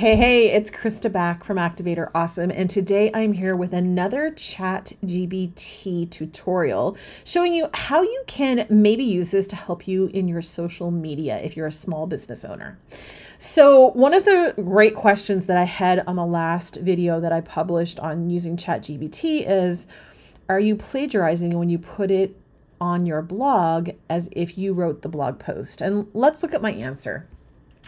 Hey, hey, it's Krista back from Activate Her Awesome, and today I'm here with another Chat GPT tutorial showing you how you can maybe use this to help you in your social media if you're a small business owner. So, one of the great questions that I had on the last video that I published on using Chat GPT is Are you plagiarizing when you put it on your blog as if you wrote the blog post? And let's look at my answer.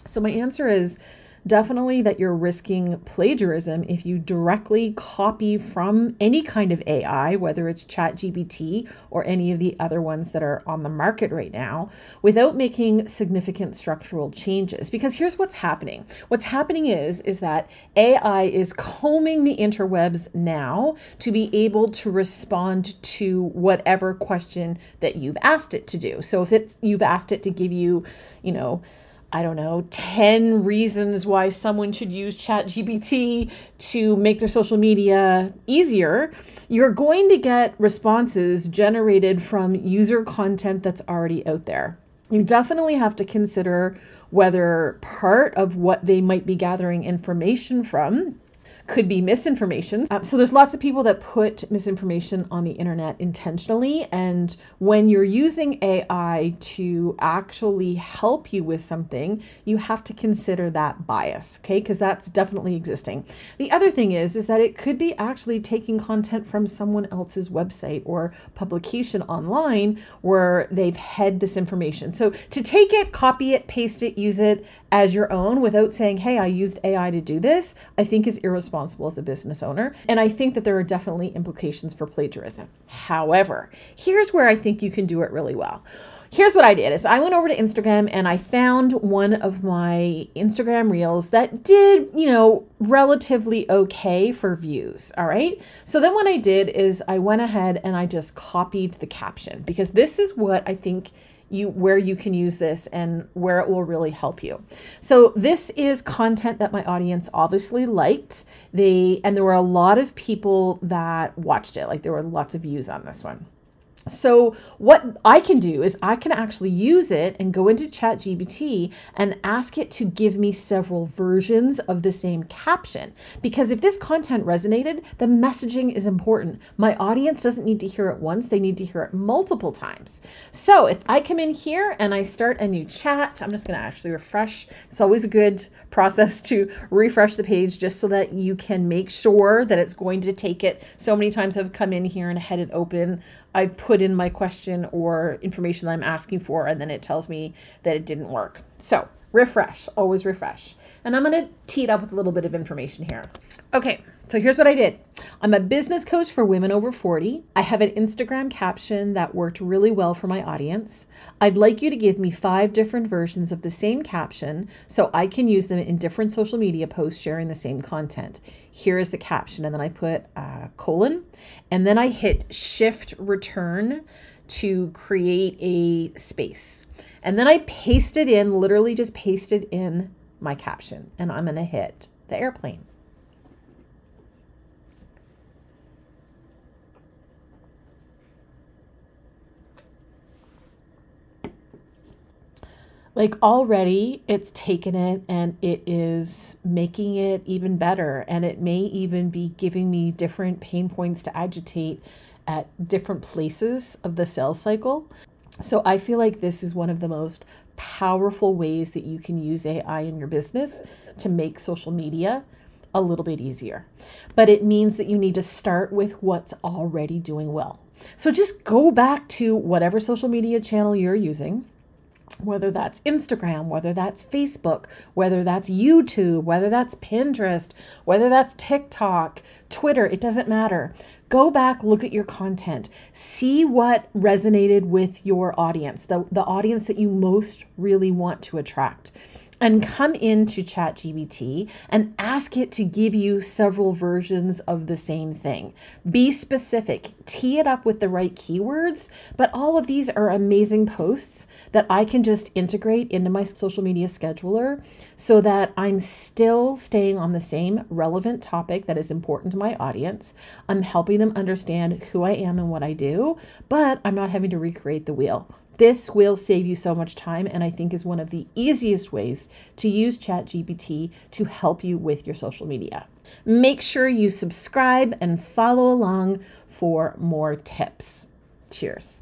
So, my answer is definitely that you're risking plagiarism if you directly copy from any kind of AI, whether it's ChatGPT or any of the other ones that are on the market right now, without making significant structural changes. Because here's what's happening. What's happening is is that AI is combing the interwebs now to be able to respond to whatever question that you've asked it to do. So if it's you've asked it to give you, you know, I don't know, 10 reasons why someone should use ChatGPT to make their social media easier, you're going to get responses generated from user content that's already out there. You definitely have to consider whether part of what they might be gathering information from could be misinformation. Uh, so there's lots of people that put misinformation on the internet intentionally. And when you're using AI to actually help you with something, you have to consider that bias, okay? Because that's definitely existing. The other thing is, is that it could be actually taking content from someone else's website or publication online where they've had this information. So to take it, copy it, paste it, use it as your own without saying, hey, I used AI to do this, I think is responsible as a business owner. And I think that there are definitely implications for plagiarism. However, here's where I think you can do it really well. Here's what I did is I went over to Instagram and I found one of my Instagram reels that did, you know, relatively okay for views, all right? So then what I did is I went ahead and I just copied the caption because this is what I think you where you can use this and where it will really help you. So this is content that my audience obviously liked. They and there were a lot of people that watched it. Like there were lots of views on this one. So what I can do is I can actually use it and go into ChatGPT and ask it to give me several versions of the same caption. Because if this content resonated, the messaging is important. My audience doesn't need to hear it once, they need to hear it multiple times. So if I come in here and I start a new chat, I'm just going to actually refresh. It's always a good process to refresh the page just so that you can make sure that it's going to take it. So many times I've come in here and had it open I've put in my question or information that I'm asking for, and then it tells me that it didn't work. So refresh, always refresh. And I'm to tee it up with a little bit of information here. Okay, so here's what I did. I'm a business coach for women over 40. I have an Instagram caption that worked really well for my audience. I'd like you to give me five different versions of the same caption so I can use them in different social media posts sharing the same content. Here is the caption, and then I put a colon, and then I hit shift return to create a space. And then I pasted it in, literally just pasted in my caption, and I'm going to hit the airplane. Like already it's taken it and it is making it even better. And it may even be giving me different pain points to agitate at different places of the sales cycle. So i feel like this is one of the most powerful ways that you can use ai in your business to make social media a little bit easier. But it means that you need to start with what's already doing well. So just go back to whatever social media channel you're using whether that's Instagram, whether that's Facebook, whether that's YouTube, whether that's Pinterest, whether that's TikTok, Twitter, it doesn't matter. Go back, look at your content, see what resonated with your audience, the, the audience that you most really want to attract and come into ChatGPT and ask it to give you several versions of the same thing. Be specific, tee it up with the right keywords, but all of these are amazing posts that I can just integrate into my social media scheduler so that I'm still staying on the same relevant topic that is important to my audience. I'm helping them understand who I am and what I do, but I'm not having to recreate the wheel This will save you so much time and I think is one of the easiest ways to use ChatGPT to help you with your social media. Make sure you subscribe and follow along for more tips. Cheers.